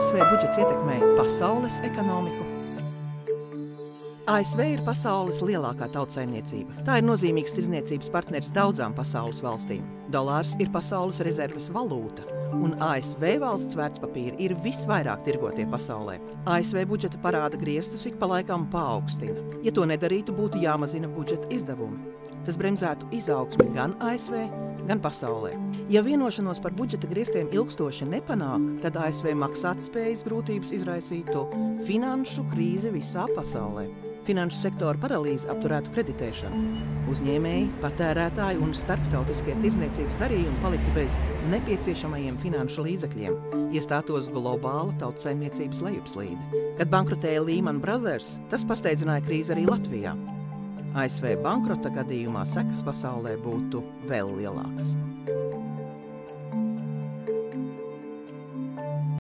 ASV budžets ietekmē pasaules ekonomiku? ASV ir pasaules lielākā tautsājumniecība. Tā ir nozīmīgs tirzniecības partneris daudzām pasaules valstīm. Dolārs ir pasaules rezerves valūta, un ASV valsts vērtspapīri ir visvairāk tirgotie pasaulē. ASV budžeta parāda griestus ik pa laikam paaugstina. Ja to nedarītu, būtu jāmazina budžeta izdevumi. Tas bremzētu izaugsmi gan ASV, gan pasaulē. Ja vienošanos par budžeta griestiem ilgstoši nepanāk, tad ASV maksātspējas grūtības izraisītu finanšu krīzi visā pasaulē. Finanšu sektora paralīze apturētu kreditēšanu. Uzņēmēji, patērētāji un starptautiskie tirdzniecības darījumi paliktu bez nepieciešamajiem finanšu līdzekļiem, iestātos globāla tautsaimniecības lejupslīde. Kad bankrotēja Lehman Brothers, tas pasteidzināja krīzi arī Latvijā. ASV bankrota gadījumā sekas pasaulē būtu vēl lielākas.